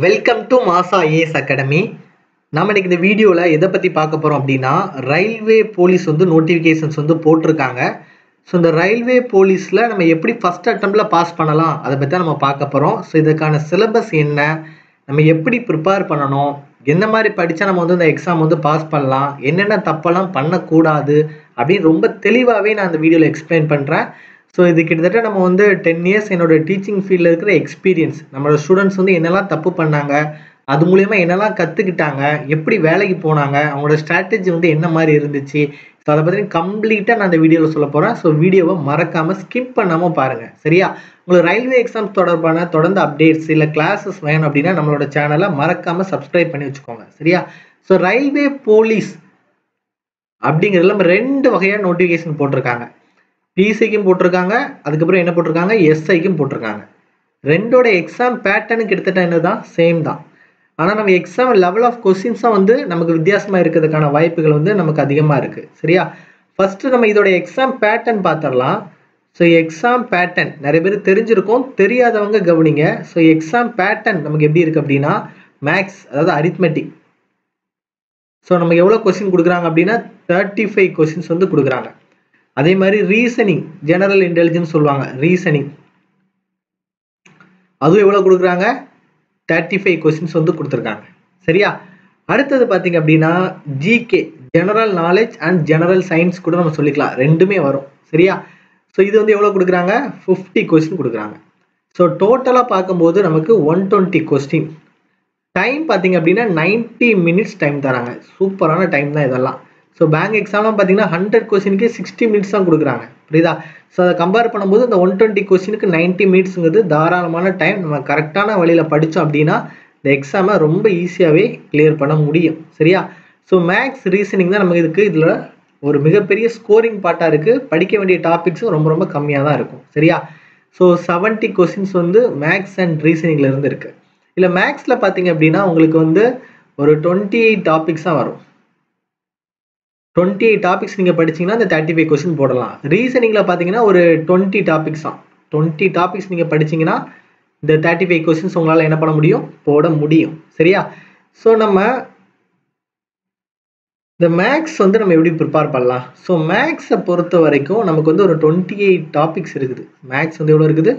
Welcome to Masa IAS academy நம்ம இன்னைக்கு இந்த வீடியோவில் எதை பற்றி பார்க்க போகிறோம் அப்படின்னா ரயில்வே போலீஸ் வந்து நோட்டிஃபிகேஷன்ஸ் வந்து போட்டிருக்காங்க. ஸோ இந்த ரயில்வே போலீஸில் நம்ம எப்படி ஃபஸ்ட் அட்டம்ப்டில் பாஸ் பண்ணலாம் அதை பற்றி தான் நம்ம பார்க்க போகிறோம் ஸோ இதுக்கான சிலபஸ் என்ன நம்ம எப்படி ப்ரிப்பேர் பண்ணணும் எந்த மாதிரி படித்தா நம்ம வந்து இந்த எக்ஸாம் வந்து பாஸ் பண்ணலாம் என்னென்ன தப்பெல்லாம் பண்ணக்கூடாது அப்படின்னு ரொம்ப தெளிவாகவே நான் அந்த வீடியோவில் எக்ஸ்பிளைன் பண்ணுறேன் ஸோ இது கிட்டத்தட்ட நம்ம வந்து டென் இயர்ஸ் என்னோட டீச்சிங் ஃபீல்டில் இருக்கிற எக்ஸ்பீரியன்ஸ் நம்மளோட ஸ்டூடெண்ட்ஸ் வந்து என்னெல்லாம் தப்பு பண்ணாங்க அது மூலயமா என்னெல்லாம் கற்றுக்கிட்டாங்க எப்படி வேலைக்கு போனாங்க அவங்களோட ஸ்ட்ராட்டஜி வந்து என்ன மாதிரி இருந்துச்சு. ஸோ அதை பற்றி கம்ப்ளீட்டாக நான் அந்த வீடியோவில் சொல்ல போகிறேன் ஸோ வீடியோவை மறக்காமல் ஸ்கிப் பண்ணாமல் பாருங்கள் சரியா? உங்களுக்கு ரயில்வே எக்ஸாம்ஸ் தொடர்பான தொடர்ந்து அப்டேட்ஸ் இல்லை கிளாஸஸ் வேணும் அப்படின்னா நம்மளோட சேனலை மறக்காமல் சப்ஸ்கிரைப் பண்ணி வச்சுக்கோங்க. சரியா? ஸோ ரயில்வே போலீஸ் அப்படிங்கிறதுல நம்ம ரெண்டு வகையாக நோட்டிஃபிகேஷன் போட்டிருக்காங்க. பிசிக்கும் போட்டிருக்காங்க. அதுக்கப்புறம் என்ன போட்டிருக்காங்க? எஸ்ஐக்கும் போட்டிருக்காங்க. ரெண்டோட எக்ஸாம் பேட்டர்னு கிட்டத்தட்ட என்னதான்? சேம் தான். ஆனால் நம்ம எக்ஸாம் லெவல் ஆஃப் கொஸ்டின்ஸாக வந்து நமக்கு வித்தியாசமாக இருக்கிறதுக்கான வாய்ப்புகள் வந்து நமக்கு அதிகமாக இருக்குது சரியா? ஃபஸ்ட்டு நம்ம இதோட எக்ஸாம் பேட்டர்ன் பார்த்துடலாம். ஸோ எக்ஸாம் பேட்டர்ன் நிறைய பேர் தெரிஞ்சிருக்கும். தெரியாதவங்க கவனிங்க. ஸோ எக்ஸாம் பேட்டர்ன் நமக்கு எப்படி இருக்குது அப்படின்னா மேக்ஸ் அதாவது அரித்மெட்டிக் ஸோ நமக்கு எவ்வளோ கொஸ்டின் கொடுக்குறாங்க அப்படின்னா தேர்ட்டி ஃபைவ் கொஸ்டின்ஸ் வந்து கொடுக்குறாங்க. அதே மாதிரி ரீசனிங் ஜெனரல் இன்டெலிஜென்ஸ் சொல்லுவாங்க ரீசனிங் அதுவும் எவ்வளோ கொடுக்குறாங்க? தேர்ட்டி ஃபைவ் கொஸ்டின்ஸ் வந்து கொடுத்துருக்காங்க. சரியா? அடுத்தது பார்த்தீங்க அப்படின்னா GK general knowledge and general science கூட நம்ம சொல்லிக்கலாம். ரெண்டுமே வரும். சரியா? ஸோ இது வந்து எவ்வளோ கொடுக்குறாங்க? ஃபிஃப்டி கொஸ்டின் கொடுக்குறாங்க. ஸோ டோட்டலாக பார்க்கும்போது நமக்கு ஒன் டுவெண்ட்டி கொஸ்டின் டைம் பார்த்தீங்க அப்படின்னா நைன்ட்டி மினிட்ஸ் டைம் தராங்க. சூப்பரான டைம் தான் இதெல்லாம். ஸோ பேங்க் எக்ஸாம்லாம் பார்த்தீங்கன்னா ஹண்ட்ரட் கொஸ்டினுக்கு சிக்ஸ்டி மினிட்ஸ் தான் கொடுக்குறாங்க. புரியுதா? ஸோ அதை கம்பேர் பண்ணும்போது இந்த ஒன் டுவெண்ட்டி கொஸ்டினுக்கு நைன்ட்டி மினிட்ஸுங்கிறது தாராளமான டைம் நம்ம கரெக்டான வழியில் படித்தோம் அப்படின்னா இந்த எக்ஸாமை ரொம்ப ஈஸியாகவே கிளியர் பண்ண முடியும். சரியா? ஸோ மேக்ஸ் ரீசனிங் தான் நமக்கு இதுக்கு இதில் ஒரு மிகப்பெரிய ஸ்கோரிங் பார்ட்டாக இருக்குது படிக்க வேண்டிய டாபிக்ஸும் ரொம்ப ரொம்ப கம்மியாக தான் இருக்கும். சரியா? ஸோ செவன்ட்டி கொஸ்டின்ஸ் வந்து மேக்ஸ் அண்ட் ரீசனிங்கில் இருந்து இருக்குது இல்லை மேக்ஸில் பார்த்தீங்க அப்படின்னா உங்களுக்கு வந்து ஒரு டுவெண்ட்டி எயிட் டாபிக்ஸ் தான் வரும். டுவெண்ட்டி எயிட் டாபிக்ஸ் நீங்கள் படிச்சீங்கன்னா அந்த தேர்ட்டி ஃபைவ் கொஸ்டின் போடலாம். ரீசனிங்கில் பார்த்தீங்கன்னா ஒரு டுவெண்ட்டி டாபிக்ஸ் தான். டுவெண்ட்டி டாபிக்ஸ் நீங்கள் படிச்சீங்கன்னா இந்த தேர்ட்டி ஃபைவ் கொஸ்டின்ஸ் உங்களால் என்ன பண்ண முடியும்? போட முடியும். சரியா? ஸோ நம்ம இந்த மேக்ஸ் வந்து நம்ம எப்படி ப்ரிப்பேர் பண்ணலாம்? ஸோ மேக்ஸை பொறுத்த வரைக்கும் நமக்கு வந்து ஒரு டுவெண்ட்டி எயிட் டாபிக்ஸ் இருக்குது. மேக்ஸ் வந்து எவ்வளோ இருக்குது?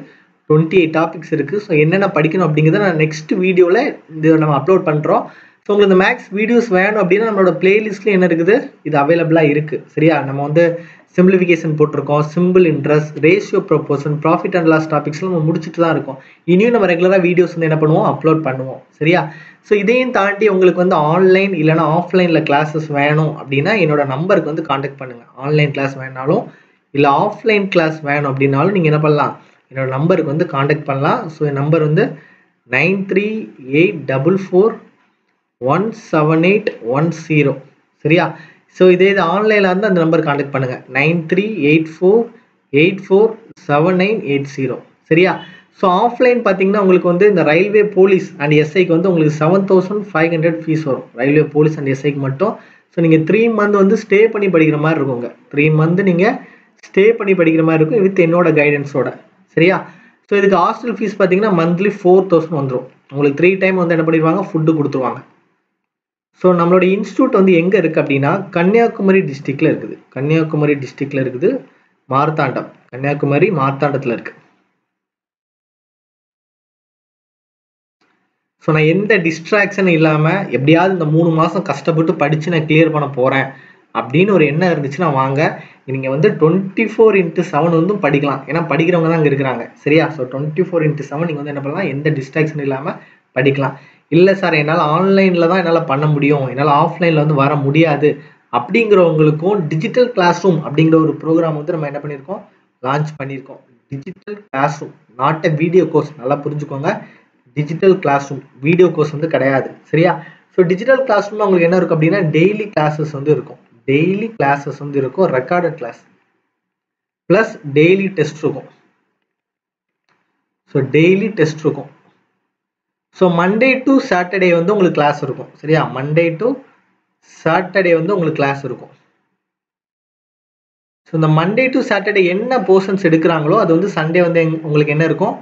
டுவெண்ட்டி எயிட் டாபிக்ஸ் இருக்குது ஸோ என்னென்ன படிக்கணும் அப்படிங்கிறத நான் நெக்ஸ்ட் வீடியோவில் இது நம்ம அப்லோட் பண்ணுறோம் ஸோ உங்களுக்கு இந்த மேக்ஸ் வீடியோஸ் வேணும் அப்படின்னா நம்மளோட பிளேலிஸ்ட்டில் என்ன இருக்குது? இது அவைலபிளாக இருக்குது சரியா? நம்ம வந்து சிம்பிளிஃபிகேஷன் போட்டிருக்கோம். Simple interest ratio proportion profit and loss டாபிக்ஸ்லாம் நம்ம முடிச்சுட்டு தான் இருக்கோம். இனியும் நம்ம ரெகுலராக வீடியோஸ் வந்து என்ன பண்ணுவோம்? அப்லோட் பண்ணுவோம். சரியா? ஸோ இதையும் தாண்டி உங்களுக்கு வந்து ஆன்லைன் இல்லைனா ஆஃப்லைனில் கிளாஸஸ் வேணும் அப்படின்னா என்னோட நம்பருக்கு வந்து காண்டாக்ட் பண்ணுங்கள் ஆன்லைன் கிளாஸ் வேணாலும் இல்லை ஆஃப்லைன் கிளாஸ் வேணும் அப்படின்னாலும் நீங்கள் என்ன பண்ணலாம்? என்னோட நம்பருக்கு வந்து காண்டாக்ட் பண்ணலாம். ஸோ என் நம்பர் வந்து nine three eight double four one seven eight one zero சரியா? ஸோ இதே இது ஆன்லைனில் இருந்து அந்த நம்பர் காண்டாக்ட் பண்ணுங்கள் nine three eight four eight four seven nine eight zero சரியா? ஸோ ஆஃப்லைன் பார்த்தீங்கன்னா உங்களுக்கு வந்து இந்த ரயில்வே போலீஸ் அண்ட் எஸ்ஐக்கு வந்து உங்களுக்கு seven thousand five hundred fees வரும். ரயில்வே போலீஸ் அண்ட் எஸ்ஐக்கு மட்டும். ஸோ நீங்கள் த்ரீ மந்த் வந்து ஸ்டே பண்ணி படிக்கிற மாதிரி இருக்குங்க. த்ரீ மந்த் நீங்கள் ஸ்டே பண்ணி படிக்கிற மாதிரி இருக்கும் வித் என்னோட கைடன்ஸோட சரியா? ஸோ இதுக்கு ஹாஸ்டல் ஃபீஸ் பார்த்தீங்கன்னா மந்த்லி ஃபோர் தௌசண்ட் வந்துடும் உங்களுக்கு த்ரீ டைம் வந்து என்ன பண்ணிடுவாங்க? ஃபுட்டு கொடுத்துருவாங்க. ஸோ நம்மளோட இன்ஸ்டியூட் வந்து எங்கே இருக்குது அப்படின்னா கன்னியாகுமரி டிஸ்ட்ரிக்டில் இருக்குது. கன்னியாகுமரி டிஸ்ட்ரிக்டில் இருக்குது மார்த்தாண்டம். கன்னியாகுமரி மார்த்தாண்டத்தில் இருக்குது ஸோ நான் எந்த டிஸ்ட்ராக்ஷனும் இல்லாமல் எப்படியாவது இந்த மூணு மாதம் கஷ்டப்பட்டு படித்து நான் கிளியர் பண்ண போகிறேன் அப்படின்னு ஒரு எண்ணம் இருந்துச்சுன்னா வாங்க நீங்கள் வந்து டுவெண்ட்டி ஃபோர் இன்ட்டு செவன் வந்து படிக்கலாம். ஏன்னா படிக்கிறவங்க தான் அங்கே இருக்கிறாங்க. சரியா? So twenty four into seven நீங்கள் வந்து என்ன பண்ணலாம்? எந்த டிஸ்ட்ராக்ஷன் இல்லாமல் படிக்கலாம். இல்லை சார் என்னால் ஆன்லைனில் தான் என்னால் பண்ண முடியும். என்னால் ஆஃப்லைனில் வந்து வர முடியாது. அப்படிங்கிறவங்களுக்கும் டிஜிட்டல் கிளாஸ் ரூம் அப்படிங்கிற ஒரு ப்ரோக்ராம் வந்து நம்ம என்ன பண்ணியிருக்கோம்? லான்ச் பண்ணியிருக்கோம். Digital classroom not a video course நல்லா புரிஞ்சுக்கோங்க. Digital classroom video course வந்து கிடையாது. சரியா? ஸோ டிஜிட்டல் கிளாஸ் ரூம் உங்களுக்கு என்ன இருக்கும் அப்படின்னா டெய்லி கிளாஸஸ் வந்து இருக்கும். டெய்லி கிளாஸஸ் வந்து இருக்கும். Recorded class plus daily test இருக்கும். ஸோ டெய்லி டெஸ்ட் இருக்கும். ஸோ மண்டே டு சாட்டர்டே வந்து உங்களுக்கு கிளாஸ் இருக்கும். சரியா? மண்டே டு சாட்டர்டே வந்து உங்களுக்கு கிளாஸ் இருக்கும். ஸோ இந்த மண்டே டு சாட்டர்டே என்ன போர்ஷன்ஸ் எடுக்கிறாங்களோ அது வந்து சண்டே வந்து உங்களுக்கு என்ன இருக்கும்?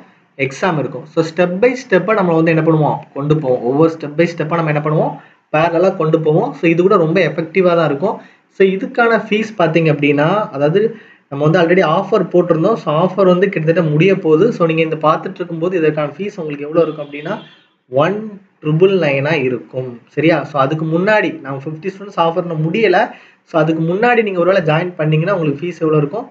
எக்ஸாம் இருக்கும். ஸோ ஸ்டெப் பை ஸ்டெப்பாக நம்ம வந்து என்ன பண்ணுவோம்? கொண்டு போவோம். ஒவ்வொரு ஸ்டெப் பை ஸ்டெப்பாக நம்ம என்ன பண்ணுவோம்? பேரலாக கொண்டு போவோம். ஸோ இது கூட ரொம்ப எஃபெக்டிவாக தான் இருக்கும். ஸோ இதுக்கான ஃபீஸ் பார்த்தீங்க அப்படின்னா அதாவது நம்ம வந்து ஆல்ரெடி ஆஃபர் போட்டிருந்தோம். ஸோ ஆஃபர் வந்து கிட்டத்தட்ட முடிய போகுது. ஸோ நீங்கள் இந்த பார்த்துட்டு இருக்கும்போது இதற்கான ஃபீஸ் உங்களுக்கு எவ்வளோ இருக்கும் அப்படின்னா ஒன் ட்ரிபிள் நைனாக இருக்கும். சரியா? ஸோ அதுக்கு முன்னாடி நம்ம ஃபிஃப்டி ஸ்டூடெண்ட்ஸ் ஆஃபர் முடியலை. ஸோ அதுக்கு முன்னாடி நீங்கள் ஒருவேளை ஜாயின் பண்ணிங்கன்னா உங்களுக்கு ஃபீஸ் எவ்வளோ இருக்கும்?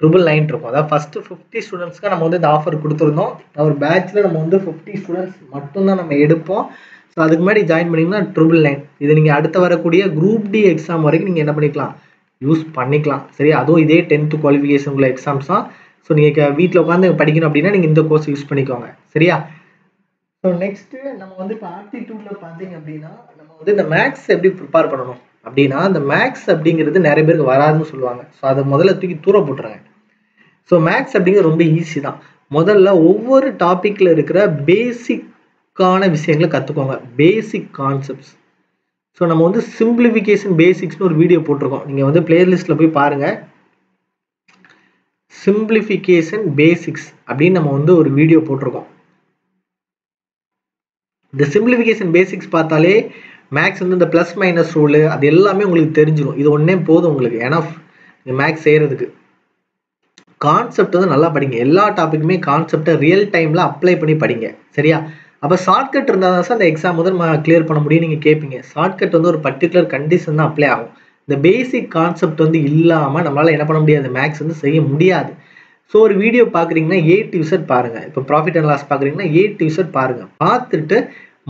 ட்ரிபிள் நைன் இருக்கும். அதாவது ஃபஸ்ட்டு ஃபிஃப்டி ஸ்டூடெண்ட்ஸ்க்கு நம்ம வந்து இந்த ஆஃபர் கொடுத்துருந்தோம். ஒரு பேட்சில் நம்ம வந்து ஃபிஃப்டி ஸ்டூடெண்ட்ஸ் மட்டும்தான் நம்ம எடுப்போம். ஸோ அதுக்கு முன்னாடி ஜாயின் பண்ணிங்கன்னா ட்ரிபிள் நைன் இது நீங்கள் அடுத்து வரக்கூடிய குரூப் டி எக்ஸாம் வரைக்கும் நீங்கள் என்ன பண்ணிக்கலாம்? யூஸ் பண்ணிக்கலாம். சரி அதுவும் இதே டென்த்து குவாலிஃபிகேஷன் உள்ள எக்ஸாம்ஸ் தான். ஸோ நீங்கள் வீட்டில் உட்காந்து படிக்கணும் அப்படின்னா நீங்கள் இந்த கோர்ஸ் யூஸ் பண்ணிக்கோங்க. சரியா? ஸோ நெக்ஸ்ட்டு நம்ம வந்து இப்போ ஆப்டிடியூடில் பார்த்தீங்க அப்படின்னா நம்ம வந்து இந்த மேக்ஸ் எப்படி ப்ரிப்பேர் பண்ணணும்? அப்படின்னா அந்த மேக்ஸ் அப்படிங்கிறது நிறைய பேருக்கு வராதுன்னு சொல்லுவாங்க. ஸோ அதை முதல்ல தூக்கி தூர போட்டுறாங்க ஸோ மேக்ஸ் அப்படிங்கிறது ரொம்ப ஈஸி தான். முதல்ல ஒவ்வொரு டாப்பிக்கில் இருக்கிற பேசிக்கான விஷயங்களை கற்றுக்கோங்க பேசிக் கான்செப்ட்ஸ் ஸோ நம்ம வந்து சிம்பிளிஃபிகேஷன் பேசிக்ஸ்னு ஒரு வீடியோ போட்டிருக்கோம். நீங்கள் வந்து பிளேலிஸ்ட்டில் போய் பாருங்கள் சிம்பிளிஃபிகேஷன் பேசிக்ஸ் அப்படின்னு நம்ம வந்து ஒரு வீடியோ போட்டிருக்கோம். இந்த சிம்பிளிஃபிகேஷன் பேசிக்ஸ் பார்த்தாலே மேக்ஸ் வந்து இந்த ப்ளஸ் மைனஸ் ரூலு அது எல்லாமே உங்களுக்கு தெரிஞ்சிடும் இது ஒன்றே போதும் உங்களுக்கு. ஏன்னா மேக்ஸ் செய்கிறதுக்கு கான்செப்ட் வந்து நல்லா படிங்க. எல்லா டாப்பிக்குமே கான்செப்டை ரியல் டைமில் அப்ளை பண்ணி படிங்க. சரியா? அப்போ ஷார்ட்கட் இருந்தால் தான் சார் அந்த எக்ஸாம் வந்து நம்ம கிளியர் பண்ண முடியும் நீங்கள் கேட்பீங்க ஷார்ட்கட் வந்து ஒரு பர்டிகுலர் கண்டிஷன் தான் அப்ளை ஆகும். இந்த பேசிக் கான்செப்ட் வந்து இல்லாமல் நம்மளால் என்ன பண்ண முடியாது. மேக்ஸ் வந்து செய்ய முடியாது. ஸோ ஒரு வீடியோ பார்க்குறீங்கன்னா எயிட் யூசர் பாருங்கள் இப்போ ப்ராஃபிட் அண்ட் லாஸ் பார்க்குறீங்கன்னா ஏ யூசர் பாருங்கள் பார்த்துட்டு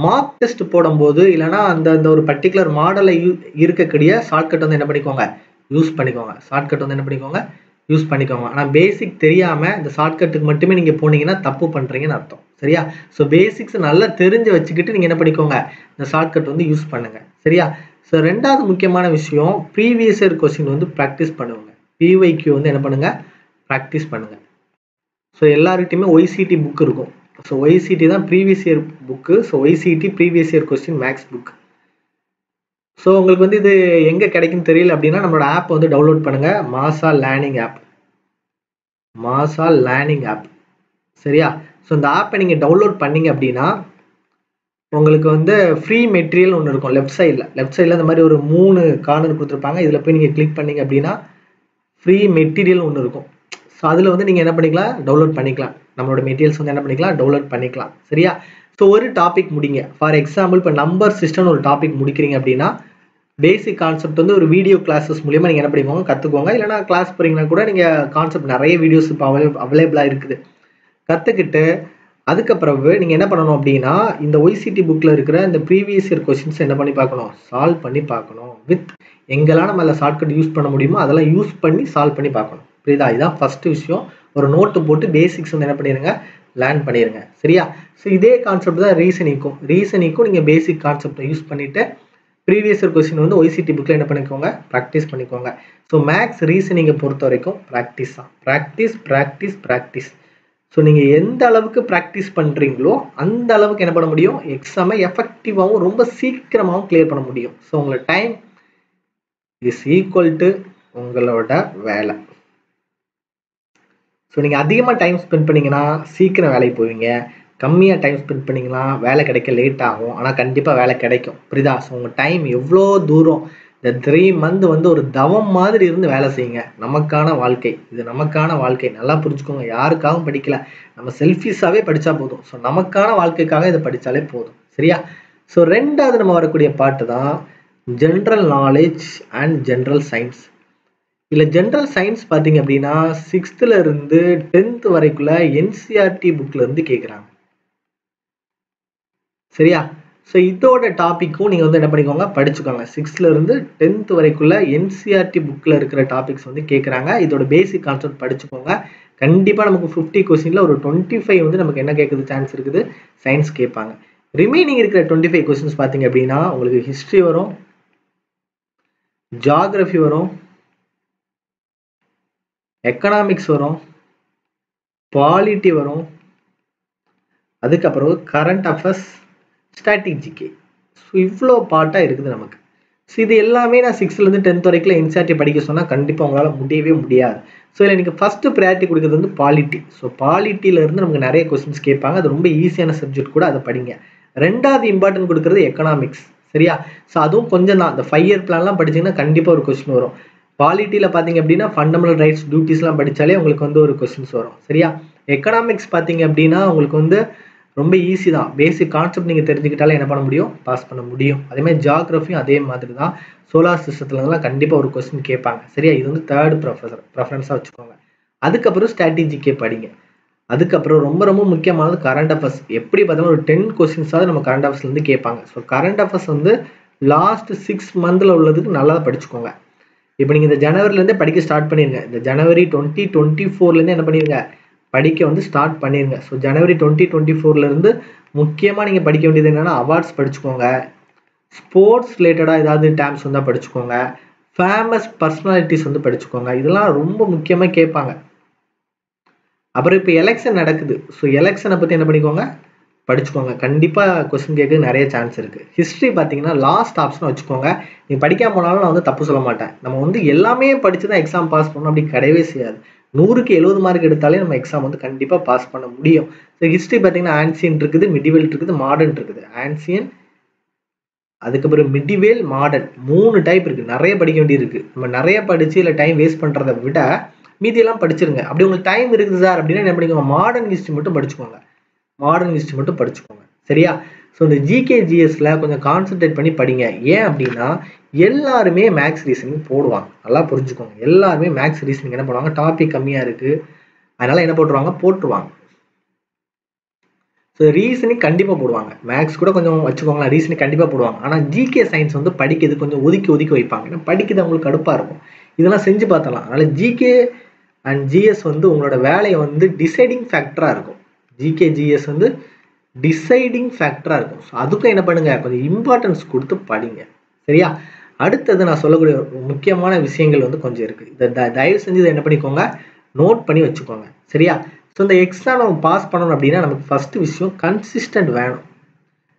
மார்க் டெஸ்ட் போடும்போது இல்லைனா அந்த அந்த ஒரு பர்டிகுலர் மாடலை யூ இருக்கக்கூடிய ஷார்ட்கட் வந்து என்ன பண்ணிக்கோங்க? யூஸ் பண்ணிக்கோங்க. ஷார்ட்கட் வந்து என்ன பண்ணிக்கோங்க? யூஸ் பண்ணிக்கோங்க. ஆனால் பேசிக் தெரியாமல் இந்த ஷார்ட்கட்டுக்கு மட்டுமே நீங்கள் போனீங்கன்னா தப்பு பண்ணுறீங்கன்னு அர்த்தம். சரியா? ஸோ பேசிக்ஸ் நல்லா தெரிஞ்சு வச்சுக்கிட்டு நீங்கள் என்ன பண்ணிக்கோங்க? இந்த ஷார்ட்கட் வந்து யூஸ் பண்ணுங்கள் சரியா? ஸோ ரெண்டாவது முக்கியமான விஷயம் ப்ரீவியஸ் இயர் கொஸ்டின் வந்து ப்ராக்டிஸ் பண்ணுவாங்க பிஒய்க்கு வந்து என்ன பண்ணுங்கள் ப்ராக்டிஸ் பண்ணுங்கள் ஸோ எல்லாருக்கிட்டையுமே ஒய்சிடி புக் இருக்கும். ஸோ ஒய்சிடி தான் previous year book so YCT previous year question maths book so உங்களுக்கு வந்து இது எங்கே கிடைக்குன்னு தெரியல அப்படின்னா நம்மளோட ஆப் வந்து டவுன்லோட் பண்ணுங்கள் Maasa learning app Maasa learning app சரியா? ஸோ இந்த ஆப்பை நீங்கள் டவுன்லோட் பண்ணீங்க அப்படின்னா உங்களுக்கு வந்து ஃப்ரீ மெட்டீரியல் ஒன்று இருக்கும். லெஃப்ட் சைடில் லெஃப்ட் சைடில் இந்த மாதிரி ஒரு மூணு கார்னர் கொடுத்துருப்பாங்க. இதில் போய் நீங்கள் கிளிக் பண்ணீங்க அப்படின்னா ஃப்ரீ மெட்டீரியல் ஒன்று இருக்கும். ஸோ அதில் வந்து நீங்கள் என்ன பண்ணிக்கலாம்? டவுன்லோட் பண்ணிக்கலாம். நம்மளோட மெட்டீரியல்ஸ் வந்து என்ன பண்ணிக்கலாம்? டவுன்லோட் பண்ணிக்கலாம். சரியா? ஸோ ஒரு டாபிக் முடிங்க. ஃபார் எக்ஸாம்பிள் இப்போ நம்பர் சிஸ்டம்னு ஒரு டாபிக் முடிக்கிறீங்க அப்படின்னா பேசிக் கான்செப்ட் வந்து ஒரு வீடியோ கிளாஸஸ் மூலியமாக நீங்கள் என்ன பண்ணிக்கோங்க? கற்றுக்கோங்க இல்லைனா கிளாஸ் போகிறீங்கன்னா கூட நீங்கள் கான்செப்ட் நிறைய வீடியோஸ் இப்போ அவைல அவைலபிளாக இருக்குது. கற்றுக்கிட்டு அதுக்கப்புறம் நீங்கள் என்ன பண்ணணும் அப்படின்னா இந்த ஒய்சிடி புக்கில் இருக்கிற இந்த ப்ரீவியஸ் இயர் கொஸ்டின்ஸ் என்ன பண்ணி பார்க்கணும்? சால்வ் பண்ணி பார்க்கணும். வித் எங்கெல்லாம் நம்ம அதில் ஷார்ட்கட் யூஸ் பண்ண முடியுமோ அதெல்லாம் யூஸ் பண்ணி சால்வ் பண்ணி பார்க்கணும். புரியுதா? இதுதான் ஃபஸ்ட்டு விஷயம். ஒரு நோட்டு போட்டு பேசிக்ஸ் வந்து என்ன பண்ணிடுங்க லேர்ன் பண்ணிடுங்க சரியா? ஸோ இதே கான்செப்ட் தான் ரீசனிங்க்கும் ரீசனிங்க்கும் நீங்கள் பேசிக் கான்செப்டை யூஸ் பண்ணிவிட்டு ப்ரீவியஸ் இயர் கொஸ்டின் வந்து ஒய்சிடி புக்கில் என்ன பண்ணிக்கோங்க? ப்ராக்டிஸ் பண்ணிக்கோங்க. ஸோ மேக்ஸ் ரீசனிங்கை பொறுத்த வரைக்கும் ப்ராக்டிஸ் தான். ப்ராக்டிஸ் ப்ராக்டிஸ் ப்ராக்டிஸ் ஸோ நீங்கள் எந்த அளவுக்கு ப்ராக்டிஸ் பண்ணுறீங்களோ அந்த அளவுக்கு என்ன பண்ண முடியும்? எக்ஸாமை எஃபெக்டிவாகவும் ரொம்ப சீக்கிரமாகவும் கிளியர் பண்ண முடியும். ஸோ உங்களோட டைம் இஸ் ஈக்குவல் டு உங்களோட வேலை. ஸோ நீங்கள் அதிகமாக டைம் ஸ்பெண்ட் பண்ணிங்கன்னா சீக்கிரம் வேலைக்கு போவீங்க. கம்மியாக டைம் ஸ்பெண்ட் பண்ணிங்கன்னா வேலை கிடைக்க லேட் ஆகும். ஆனால் கண்டிப்பாக வேலை கிடைக்கும். புரியுதா? ஸோ உங்கள் டைம் எவ்வளோ தூரம்? இந்த த்ரீ மந்த் வந்து ஒரு தவம் மாதிரி இருந்து வேலை செய்யுங்க. நமக்கான வாழ்க்கை. இது நமக்கான வாழ்க்கை. நல்லா புரிஞ்சுக்கோங்க. யாருக்காகவும் படிக்கல. நம்ம செல்ஃபிஷாகவே படித்தா போதும். ஸோ நமக்கான வாழ்க்கைக்காக இதை படித்தாலே போதும். சரியா? ஸோ ரெண்டாவது நம்ம வரக்கூடிய பாட்டு தான் general knowledge and general science இல்லை ஜென்ரல் சயின்ஸ் பார்த்தீங்க அப்படின்னா சிக்ஸ்த்தில் இருந்து டென்த் வரைக்குள்ள என்சிஆர்டி புக்கில் இருந்து கேட்குறாங்க சரியா? ஸோ இதோட டாப்பிக்கும் நீங்கள் வந்து என்ன பண்ணிக்கோங்க படிச்சுக்கோங்க. சிக்ஸ்த்ல இருந்து டென்த் வரைக்குள்ள என்சிஆர்டி புக்கில் இருக்கிற டாபிக்ஸ் வந்து கேட்குறாங்க இதோட பேசிக் கான்செப்ட் படிச்சுக்கோங்க. கண்டிப்பாக நமக்கு ஃபிஃப்டி கொஸ்டினில் ஒரு டுவெண்ட்டி ஃபைவ் வந்து நமக்கு என்ன கேட்குறது சான்ஸ் இருக்குது சயின்ஸ் கேட்பாங்க. ரிமைனிங் இருக்கிற டுவெண்ட்டி ஃபைவ் கொஸ்டின்ஸ் பார்த்தீங்க அப்படின்னா உங்களுக்கு ஹிஸ்ட்ரி வரும் ஜாகிரஃபி வரும் எக்கனாமிக்ஸ் வரும் பாலிட்டி வரும் அதுக்கப்புறம் கரண்ட் அஃபேர்ஸ் ஸ்ட்ராட்டஜிக்கு ஸோ இவ்வளோ பாட்டாக இருக்குது நமக்கு. ஸோ இது எல்லாமே நான் சிக்ஸ்த்லேருந்து டென்த் வரைக்கும் என்சிஆர்டி படிக்க சொன்னால் கண்டிப்பாக உங்களால் முடியவே முடியாது. ஸோ இதில் எனக்கு ஃபஸ்ட்டு ப்ரையாரிட்டி கொடுக்குறது வந்து பாலிட்டி ஸோ பாலிட்டியிலேருந்து நமக்கு நிறைய கொஸ்டின்ஸ் கேட்பாங்க. அது ரொம்ப ஈஸியான சப்ஜெக்ட் கூட அதை படிங்க. ரெண்டாவது இம்பார்ட்டன்ட் கொடுக்குறது எக்கனாமிக்ஸ் சரியா? ஸோ அதுவும் கொஞ்சம் தான். அந்த ஃபைவ் இயர் பிளான்லாம் படிச்சிங்கன்னா கண்டிப்பாக ஒரு கொஸ்டின் வரும். பாலிட்டியில் பார்த்தீங்க அப்படின்னா ஃபண்டமெண்டல் ரைட்ஸ் டியூட்டிஸ்லாம் படித்தாலே உங்களுக்கு வந்து ஒரு கொஸ்டின்ஸ் வரும். சரியா? எக்கனாமிக்ஸ் பார்த்தீங்க அப்படின்னா உங்களுக்கு வந்து ரொம்ப ஈஸி தான். பேசிக் கான்செப்ட் நீங்கள் தெரிஞ்சுக்கிட்டாலே என்ன பண்ண முடியும்? பாஸ் பண்ண முடியும். அதேமாதிரி ஜாகிரஃபியும் அதே மாதிரி தான். சோலார் சிஸ்டத்துலலாம் கண்டிப்பாக ஒரு கொஸ்டின் கேட்பாங்க. சரியா? இது வந்து தேர்ட் ப்ரொஃபஸர் ப்ரெஃபரன்ஸாக வச்சுக்கோங்க. அதுக்கப்புறம் ஸ்ட்ராட்டஜிக்கே படிங்க. அதுக்கப்புறம் ரொம்ப ரொம்ப முக்கியமானது கரண்ட் அஃபேர்ஸ் எப்படி பார்த்தாலும் ஒரு டென் கொஸ்டின்ஸாவது நம்ம கரண்ட் அஃபேர்ஸ்லேருந்து கேட்பாங்க. ஸோ கரண்ட் அஃபேர்ஸ் வந்து லாஸ்ட் சிக்ஸ் மந்தில் உள்ளதுக்கு நல்லா படிச்சுக்கோங்க. இப்போ நீங்கள் இந்த ஜனவரிலேருந்தே படிக்க ஸ்டார்ட் பண்ணிடுங்க இந்த ஜனவரி டுவெண்ட்டி டுவெண்ட்டி ஃபோர்லேருந்து என்ன பண்ணிடுங்க படிக்க வந்து ஸ்டார்ட் பண்ணிடுங்க ஸோ ஜனவரி டுவெண்ட்டி டுவெண்ட்டி ஃபோர்லேருந்து முக்கியமாக நீங்கள் படிக்க வேண்டியது என்னென்னா அவார்ட்ஸ் படிச்சுக்கோங்க. ஸ்போர்ட்ஸ் ரிலேட்டடாக ஏதாவது டேம்ஸ் வந்தால் படிச்சுக்கோங்க. ஃபேமஸ் பர்சனாலிட்டிஸ் வந்து படிச்சுக்கோங்க. இதெல்லாம் ரொம்ப முக்கியமாக கேட்பாங்க. அப்புறம் இப்போ எலெக்ஷன் நடக்குது. ஸோ எலெக்ஷனை பற்றி என்ன பண்ணிக்கோங்க? படிச்சுக்கோங்க. கண்டிப்பாக கொஸ்டின் கேட்க நிறைய சான்ஸ் இருக்குது ஹிஸ்ட்ரி பார்த்தீங்கன்னா லாஸ்ட் ஆப்ஷன் வச்சுக்கோங்க. நீ படிக்காம போனாலும் நான் வந்து தப்பு சொல்ல மாட்டேன். நம்ம வந்து எல்லாமே படித்து தான் எக்ஸாம் பாஸ் பண்ணணும் அப்படி கிடையவே செய்யாது. நூறுக்கு எழுபது மார்க் எடுத்தாலே நம்ம எக்ஸாம் வந்து கண்டிப்பாக பாஸ் பண்ண முடியும். ஸோ ஹிஸ்ட்ரி பார்த்தீங்கன்னா ஆன்சியன் இருக்குது மிடிவெல் இருக்குது மாடர்ன் இருக்குது. ஆன்சியன் அதுக்கப்புறம் மிடிவேல் மாடர்ன் மூணு டைப் இருக்குது நிறைய படிக்க வேண்டியது இருக்குது நம்ம நிறைய படித்து இல்லை டைம் வேஸ்ட் பண்ணுறதை விட மீதியெல்லாம் படிச்சிருங்க. அப்படி உங்களுக்கு டைம் இருக்குது சார் அப்படின்னா என்ன பண்ணிக்கோங்க? மாடர்ன் ஹிஸ்ட்ரி மட்டும் படிச்சுக்கோங்க. மாடர்ன் ஹிஸ்ட்ரி மட்டும் படிச்சுக்கோங்க. சரியா? ஸோ இந்த ஜிகே ஜிஎஸ்ல கொஞ்சம் கான்சென்ட்ரேட் பண்ணி படிங்க. ஏன் அப்படின்னா எல்லாருமே மேக்ஸ் ரீசனிங் போடுவாங்க. நல்லா புரிஞ்சுக்கோங்க. எல்லாருமே மேக்ஸ் ரீசனிங் என்ன பண்ணுவாங்க? டாபிக் கம்மியாக இருக்குது அதனால என்ன போட்டுருவாங்க? போட்டுருவாங்க. ஸோ ரீசனிங் கண்டிப்பாக போடுவாங்க. மேக்ஸ் கூட கொஞ்சம் வச்சுக்கோங்களேன். ரீசனிங் கண்டிப்பாக போடுவாங்க. ஆனால் ஜிகே சயின்ஸ் வந்து படிக்கிறது கொஞ்சம் ஒதுக்கி ஒதுக்கி வைப்பாங்க. ஏன்னா படிக்கிறது அவங்களுக்கு கடுப்பாக இருக்கும். இதெல்லாம் செஞ்சு பார்த்தலாம் அதனால் ஜிகே அண்ட் ஜிஎஸ் வந்து உங்களோட வேலையை வந்து டிசைடிங் ஃபேக்டராக இருக்கும். ஜிகேஜிஎஸ் வந்து டிசைடிங் ஃபேக்டராக இருக்கும். ஸோ அதுக்கும் என்ன பண்ணுங்க? கொஞ்சம் இம்பார்ட்டன்ஸ் கொடுத்து படிங்க. சரியா? அடுத்தது நான் சொல்லக்கூடிய முக்கியமான விஷயங்கள் வந்து கொஞ்சம் இருக்குது இதை தயவு செஞ்சு இதை என்ன பண்ணிக்கோங்க? நோட் பண்ணி வச்சுக்கோங்க. சரியா? ஸோ இந்த எக்ஸாம் நம்ம பாஸ் பண்ணணும் அப்படின்னா நமக்கு ஃபஸ்ட்டு விஷயம் கன்சிஸ்டன்ட் வேணும்.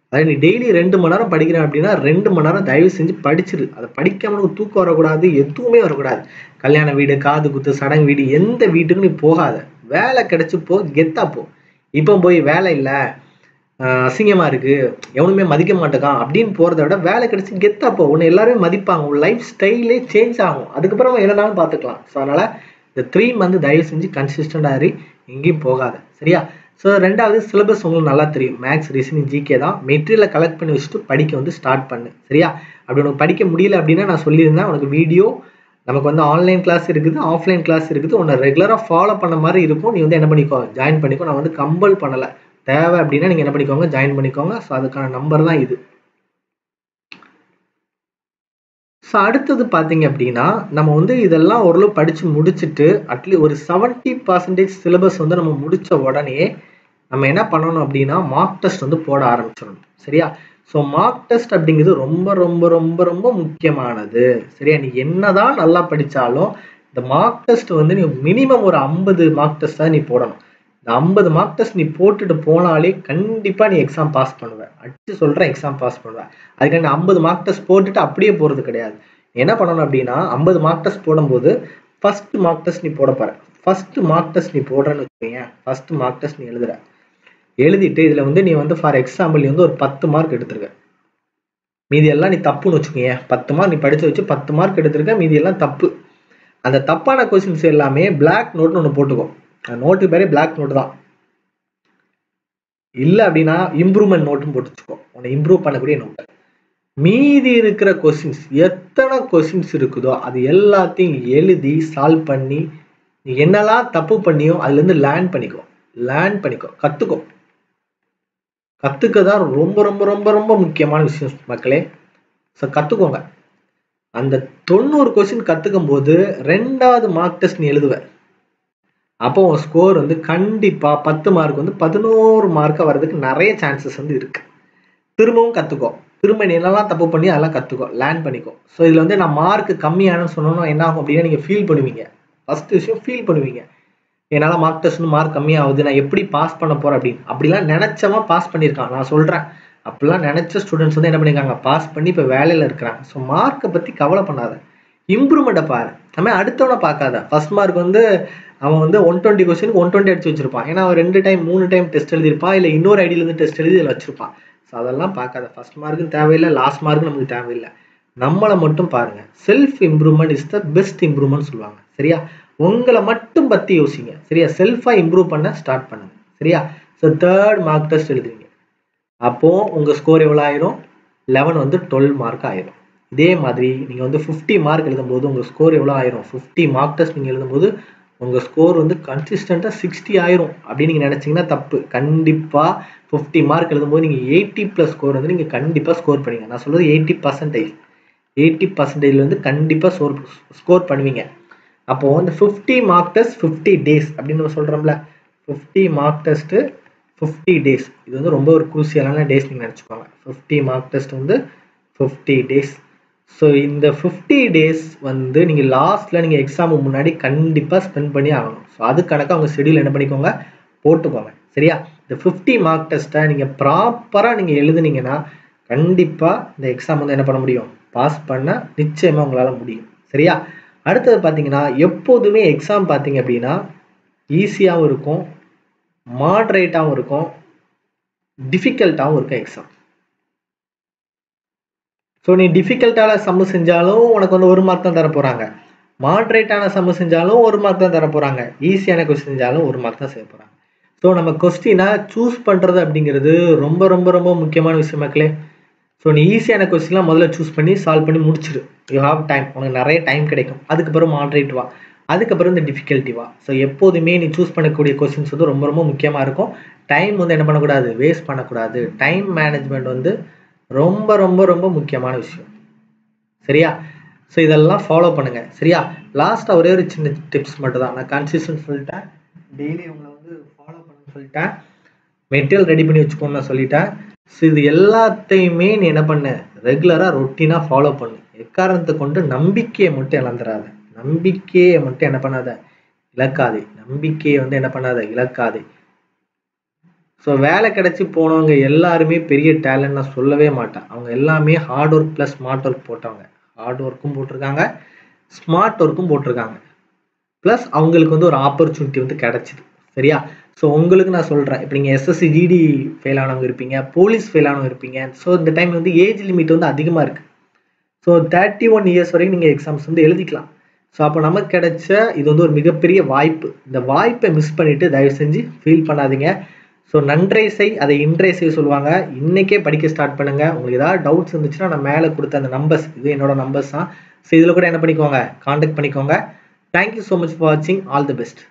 அதாவது நீ டெய்லி ரெண்டு மணி நேரம் படிக்கிறேன் அப்படின்னா ரெண்டு மணி நேரம் தயவு செஞ்சு படிச்சிரு. அதை படிக்காம உனக்கு தூக்கம் வரக்கூடாது எதுவுமே வரக்கூடாது. கல்யாண வீடு காது குத்து சடங்கு வீடு எந்த வீட்டுக்கும் நீ போகாத. வேலை கிடைச்சி போ கெத்தா போ. இப்போ போய் வேலை இல்லை அசிங்கமாக இருக்குது எவனுமே மதிக்க மாட்டேக்கான் அப்படின்னு போகிறத விட வேலை கிடச்சி கெத்தா போ உன்னை எல்லாருமே மதிப்பாங்க உன் லைஃப் ஸ்டைலே சேஞ்ச் ஆகும். அதுக்கப்புறம் என்னனாலும் பார்த்துக்கலாம். ஸோ அதனால் இந்த த்ரீ மந்த் தயவு செஞ்சு கன்சிஸ்டண்டாக இரு எங்கேயும் போகாத. சரியா? ஸோ ரெண்டாவது சிலபஸ் உங்களுக்கு நல்லா தெரியும். மேக்ஸ் ரீசனிங் ஜிகே தான். மெட்டீரியலை கலெக்ட் பண்ணி வச்சுட்டு படிக்க வந்து ஸ்டார்ட் பண்ணு. சரியா? அப்படி உனக்கு படிக்க முடியல அப்படின்னா நான் சொல்லியிருந்தேன். உனக்கு வீடியோ நமக்கு வந்து ஆன்லைன் கிளாஸ் இருக்குது ஆஃப்லைன் கிளாஸ் இருக்குது. உன்னை ரெகுலராக ஃபாலோ பண்ண மாதிரி இருக்கும். நீ வந்து என்ன பண்ணிக்கோ ஜாயின் பண்ணிக்கோ. நான் வந்து கம்பல் பண்ணலை. தேவை அப்படின்னா நீங்கள் என்ன பண்ணிக்கோங்க ஜாயின் பண்ணிக்கோங்க. ஸோ அதுக்கான நம்பர் தான் இது. ஸோ அடுத்தது பார்த்தீங்க அப்படின்னா நம்ம வந்து இதெல்லாம் ஓரளவு படித்து முடிச்சுட்டு அட்லீஸ்ட் ஒரு செவன்ட்டி பர்சன்டேஜ் சிலபஸ் வந்து நம்ம முடித்த உடனே நம்ம என்ன பண்ணணும் அப்படின்னா மார்க் டெஸ்ட் வந்து போட ஆரம்பிச்சிடணும். சரியா? ஸோ மார்க் டெஸ்ட் அப்படிங்கிறது ரொம்ப ரொம்ப ரொம்ப ரொம்ப முக்கியமானது. சரியா? நீ என்னதான் நல்லா படித்தாலும் இந்த மார்க் டெஸ்ட் வந்து நீ மினிமம் ஒரு ஐம்பது மார்க் டெஸ்ட் தான் நீ போடணும். இந்த ஐம்பது மார்க் டெஸ்ட் நீ போட்டுட்டு போனாலே கண்டிப்பாக நீ எக்ஸாம் பாஸ் பண்ணுவேன் அடிச்சு சொல்கிறேன் எக்ஸாம் பாஸ் பண்ணுவேன் அதுக்காண்டி ஐம்பது மார்க் டெஸ்ட் போட்டுட்டு அப்படியே போகிறது கிடையாது. என்ன பண்ணணும் அப்படின்னா ஐம்பது மார்க் டெஸ்ட் போடும்போது ஃபர்ஸ்ட் மார்க் டெஸ்ட் நீ போட போற. ஃபஸ்ட்டு மார்க் டெஸ்ட் நீ போடுறேன்னு வச்சுக்கோங்க ஃபஸ்ட்டு மார்க் டெஸ்ட் நீ எழுதுற. எழுதிட்டு இதில் வந்து நீ வந்து ஃபார் எக்ஸாம்பிள் நீ வந்து ஒரு பத்து மார்க் எடுத்திருக்க. மீதி எல்லாம் நீ தப்புன்னு வச்சுக்கோங்க பத்து மார்க் நீ படிச்சு வச்சு பத்து மார்க் எடுத்திருக்க மீதி எல்லாம் தப்பு. அந்த தப்பான கொஸ்டின்ஸ் எல்லாமே பிளாக் நோட்னு ஒன்று போட்டுக்கோ. அந்த நோட்டு பேரே பிளாக் நோட்டு தான். இல்லை அப்படின்னா இம்ப்ரூவ்மெண்ட் நோட்டும் போட்டு வச்சுக்கோ உன்னை இம்ப்ரூவ் பண்ணக்கூடிய நோட்டு மீதி இருக்கிற கொஸ்டின்ஸ் எத்தனை கொஸ்டின்ஸ் இருக்குதோ அது எல்லாத்தையும் எழுதி சால்வ் பண்ணி நீ என்னெல்லாம் தப்பு பண்ணியோ அதுலேருந்து லேர்ன் பண்ணிக்கோ. லேர்ன் பண்ணிக்கோ. கற்றுக்கோ கற்றுக்க தான் ரொம்ப ரொம்ப ரொம்ப ரொம்ப முக்கியமான விஷயம் மக்களே. ஸோ கற்றுக்கோங்க அந்த தொண்ணூறு கொஸ்டின் கற்றுக்கும் போது ரெண்டாவது மார்க் டெஸ்ட் நீ எழுதுவ. அப்போ உன் ஸ்கோர் வந்து கண்டிப்பாக பத்து மார்க் வந்து பதினோரு மார்க்காக வர்றதுக்கு நிறைய சான்சஸ் வந்து இருக்குது திரும்பவும் கற்றுக்கோ திரும்ப நீ என்னெல்லாம் தப்பு பண்ணி அதெல்லாம் கற்றுக்கோ லேர்ன் பண்ணிக்கோ. ஸோ இதில் வந்து நான் மார்க் கம்மியானு சொன்னோன்னா என்ன ஆகும் அப்படின்னா நீங்கள் ஃபீல் பண்ணுவீங்க. ஃபஸ்ட்டு விஷயம் ஃபீல் பண்ணுவீங்க. என்னால் மார்க் டெஸ்ட் மார்க் கம்மியாகுது நான் எப்படி பாஸ் பண்ண போகிறேன் அப்படின்னு. அப்படிலாம் நினச்சவன் பாஸ் பண்ணியிருக்கான் நான் சொல்கிறேன் அப்படிலாம் நினச்ச ஸ்டூடெண்ட்ஸ் வந்து என்ன பண்ணியிருக்காங்க? பாஸ் பண்ணி இப்போ வேலையில் இருக்கிறாங்க. ஸோ மார்க்கை பற்றி கவலை பண்ணாத. இம்ப்ரூவ்மெண்ட்டை பாரு. நம்ம அடுத்தவனை பார்க்காத. ஃபர்ஸ்ட் மார்க் வந்து அவன் வந்து ஒன் டுவெண்ட்டி கொஸ்டினுக்கு ஒன் டுவெண்ட்டி அடிச்சு வச்சிருப்பான். ஏன்னா அவன் ரெண்டு டைம் மூணு டைம் டெஸ்ட் எழுதியிருப்பான் இல்லை இன்னொரு ஐடியிலேருந்து டெஸ்ட் எழுதி இதில் வச்சிருப்பான் ஸோ அதெல்லாம் பார்க்காத. ஃபர்ஸ்ட் மார்க்கும் தேவையில்லை லாஸ்ட் மார்க்கும் நமக்கு தேவையில்லை. நம்மளை மட்டும் பாருங்க. Self improvement is the best improvement சொல்லுவாங்க. சரியா? உங்களை மட்டும் பற்றி யோசிங்க. சரியா? செல்ஃபாக இம்ப்ரூவ் பண்ண ஸ்டார்ட் பண்ணுங்க. சரியா? ஸோ தேர்ட் மார்க் டெஸ்ட் எழுதுவீங்க. அப்போது உங்கள் ஸ்கோர் எவ்வளோ ஆயிரும்? லெவன் வந்து டுவெல் மார்க் ஆயிரும். இதே மாதிரி நீங்கள் வந்து ஃபிஃப்டி மார்க் எழுதும்போது உங்கள் ஸ்கோர் எவ்வளோ ஆயிரும்? ஃபிஃப்டி மார்க் டெஸ்ட் நீங்கள் எழுதும்போது உங்கள் ஸ்கோர் வந்து கன்சிஸ்டண்ட்டாக சிக்ஸ்டி ஆயிரும். அப்படின்னு நீங்கள் நினச்சிங்கன்னா தப்பு. கண்டிப்பாக ஃபிஃப்டி மார்க் எழுதும்போது நீங்கள் எயிட்டி ப்ளஸ் ஸ்கோர் வந்து நீங்கள் கண்டிப்பாக ஸ்கோர் பண்ணுவீங்க. நான் சொல்கிறது எயிட்டி பர்சன்டேஜ் எயிட்டி பர்சன்டேஜில் வந்து கண்டிப்பாக ஸ்கோர் ஸ்கோர் பண்ணுவீங்க. அப்போது வந்து fifty mark test fifty days அப்படின்னு நம்ம சொல்கிறோம்ல fifty mark test fifty days இது வந்து ரொம்ப ஒரு குரூசியலான டேஸ் நீங்கள் நினச்சிக்கோங்க. ஃபிஃப்டி மார்க் டெஸ்ட் வந்து ஃபிஃப்டி டேஸ் ஸோ இந்த ஃபிஃப்டி டேஸ் வந்து நீங்கள் லாஸ்ட்டில் நீங்கள் எக்ஸாமுக்கு முன்னாடி கண்டிப்பாக ஸ்பெண்ட் பண்ணி ஆகணும். ஸோ அது கணக்காக உங்கள் ஷெடியூல் என்ன பண்ணிக்கோங்க? போட்டுக்கோங்க. சரியா? இந்த ஃபிஃப்டி மார்க் டெஸ்ட்டை நீங்கள் ப்ராப்பராக நீங்கள் எழுதுனீங்கன்னா கண்டிப்பாக இந்த எக்ஸாம் வந்து என்ன பண்ண முடியும்? பாஸ் பண்ண நிச்சயமாக உங்களால் முடியும். சரியா? அடுத்தது பார்த்தீங்கன்னா எப்போதுமே எக்ஸாம் பார்த்தீங்க அப்படின்னா ஈஸியாகவும் இருக்கும் மாட்ரேட்டாகவும் இருக்கும் டிஃபிகல்ட்டாகவும் இருக்கும் எக்ஸாம் ஸோ நீ டிஃபிகல்ட்டான சம்மு செஞ்சாலும் உனக்கு வந்து ஒரு மார்க் தான் தர போகிறாங்க மாட்ரேட்டான சம்மு செஞ்சாலும் ஒரு மார்க் தான் தர போகிறாங்க ஈஸியான கொஸ்டின் செஞ்சாலும் ஒரு மார்க் தான் செய்ய போகிறாங்க ஸோ நம்ம கொஸ்டினாக சூஸ் பண்ணுறது அப்படிங்கிறது ரொம்ப ரொம்ப ரொம்ப முக்கியமான விஷயம் மக்களே. ஸோ நீ ஈஸியான கொஸ்டின்லாம் முதல்ல சூஸ் பண்ணி சால்வ் பண்ணி முடிச்சிடு யூ ஹாவ் டைம் உனக்கு நிறைய டைம் கிடைக்கும். அதுக்கப்புறம் மாட்ரேட் வா. அதுக்கப்புறம் இந்த டிஃபிகல்ட்டி வா. ஸோ எப்போதுமே நீ சூஸ் பண்ணக்கூடிய கொஸ்டின்ஸ் வந்து ரொம்ப ரொம்ப முக்கியமாக இருக்கும். டைம் வந்து என்ன பண்ணக்கூடாது? வேஸ்ட் பண்ணக்கூடாது. டைம் மேனேஜ்மெண்ட் வந்து ரொம்ப ரொம்ப ரொம்ப முக்கியமான விஷயம். சரியா? ஸோ இதெல்லாம் ஃபாலோ பண்ணுங்கள் சரியா? லாஸ்ட்டாக ஒரே ஒரு சின்ன டிப்ஸ் மட்டும் தான் நான் கன்சிஸ்டன்ட் சொல்லிட்டேன். டெய்லி உங்களை வந்து ஃபாலோ பண்ண சொல்லிட்டேன். மெட்டீரியல் ரெடி பண்ணி வச்சுக்கோன்னு நான் சொல்லிட்டேன். ஸோ இது எல்லாத்தையுமே நீ என்ன பண்ண? ரெகுலராக ரொட்டீனாக ஃபாலோ பண்ணு. எக்காரணத்தை கொண்டு? நம்பிக்கையை மட்டும் இழந்துடாத நம்பிக்கையை மட்டும் என்ன பண்ணாத? இழக்காதே. நம்பிக்கையை வந்து என்ன பண்ணாத? இழக்காதே. ஸோ வேலை கிடச்சி போனவங்க எல்லாருமே பெரிய டேலண்ட் நான் சொல்லவே மாட்டேன். அவங்க எல்லாமே hard work plus smart work போட்டவங்க. ஹார்ட் ஒர்க்கும் போட்டிருக்காங்க. ஸ்மார்ட் ஒர்க்கும் போட்டிருக்காங்க. ப்ளஸ் அவங்களுக்கு வந்து ஒரு ஆப்பர்ச்சுனிட்டி வந்து கிடச்சிது. சரியா? ஸோ உங்களுக்கு நான் சொல்கிறேன் இப்போ நீங்கள் எஸ்எஸ்சி ஜிடி ஃபெயில் ஆனவங்க இருப்பீங்க போலீஸ் ஃபெயில் ஆனவங்க இருப்பீங்க. ஸோ இந்த டைம் வந்து ஏஜ் லிமிட் வந்து அதிகமாக இருக்குது ஸோ தேர்ட்டி ஒன் இயர்ஸ் வரைக்கும் நீங்கள் எக்ஸாம்ஸ் வந்து எழுதிக்கலாம். ஸோ அப்போ நமக்கு கிடைச்ச இது வந்து ஒரு மிகப்பெரிய வாய்ப்பு. இந்த வாய்ப்பை மிஸ் பண்ணிவிட்டு தயவு செஞ்சு ஃபீல் பண்ணாதீங்க. ஸோ நன்றை செய் அதை இன்றை செய் சொல்லுவாங்க. இன்றைக்கே படிக்க ஸ்டார்ட் பண்ணுங்கள் உங்களுக்கு ஏதாவது டவுட்ஸ் இருந்துச்சுன்னா நான் மேலே கொடுத்த அந்த நம்பர்ஸ் இது என்னோட நம்பர்ஸ் தான். ஸோ இதில் கூட என்ன பண்ணிக்கோங்க? காண்டாக்ட் பண்ணிக்கோங்க. Thank you so much for வாட்சிங் ஆல் தி பெஸ்ட்